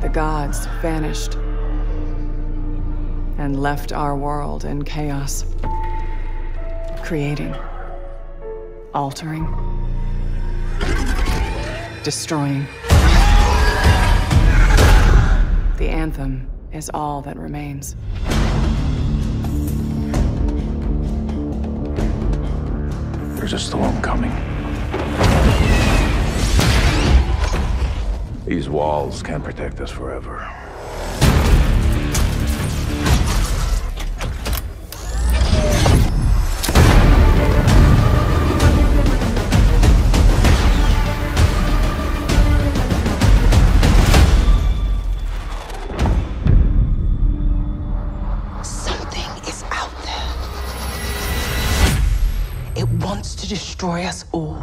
The gods vanished and left our world in chaos. Creating, altering, destroying. The anthem is all that remains. There's a storm coming. These walls can't protect us forever. wants to destroy us all.